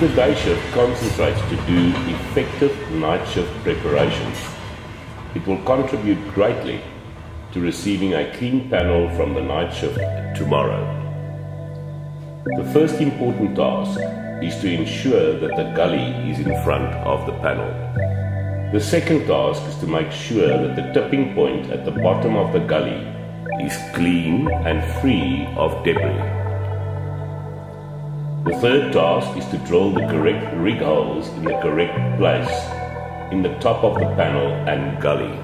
the day shift concentrates to do effective night shift preparations, it will contribute greatly to receiving a clean panel from the night shift tomorrow. The first important task is to ensure that the gully is in front of the panel. The second task is to make sure that the tipping point at the bottom of the gully is clean and free of debris. The third task is to drill the correct rig holes in the correct place in the top of the panel and gully.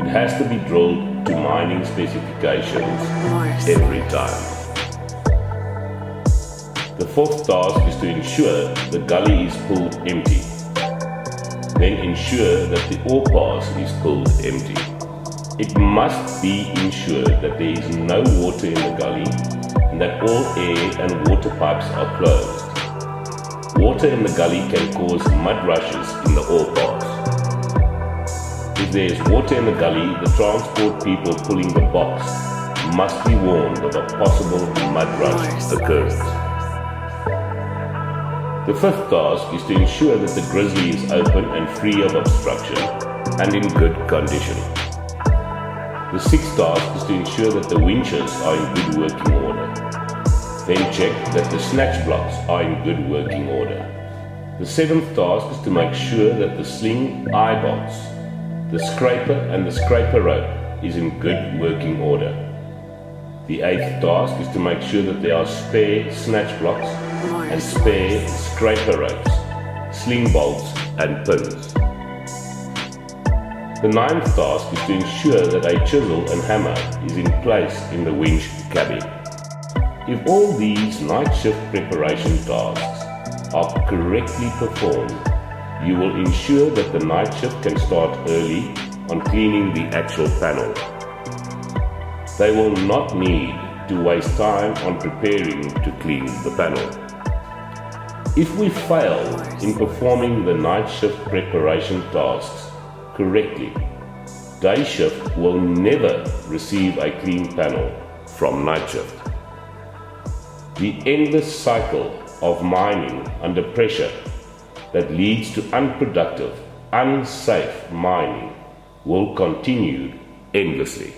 It has to be drilled to mining specifications every time. The fourth task is to ensure the gully is pulled empty. Then ensure that the ore pass is pulled empty. It must be ensured that there is no water in the gully that all air and water pipes are closed. Water in the gully can cause mud rushes in the ore box. If there is water in the gully, the transport people pulling the box must be warned of a possible mud rush occurrence. The fifth task is to ensure that the grizzly is open and free of obstruction and in good condition. The sixth task is to ensure that the winches are in good working order. Then check that the snatch blocks are in good working order. The seventh task is to make sure that the sling eye bolts, the scraper and the scraper rope is in good working order. The eighth task is to make sure that there are spare snatch blocks and spare scraper ropes, sling bolts and pins. The ninth task is to ensure that a chisel and hammer is in place in the winch cabin. If all these night shift preparation tasks are correctly performed, you will ensure that the night shift can start early on cleaning the actual panel. They will not need to waste time on preparing to clean the panel. If we fail in performing the night shift preparation tasks correctly, day shift will never receive a clean panel from night shift. The endless cycle of mining under pressure that leads to unproductive, unsafe mining will continue endlessly.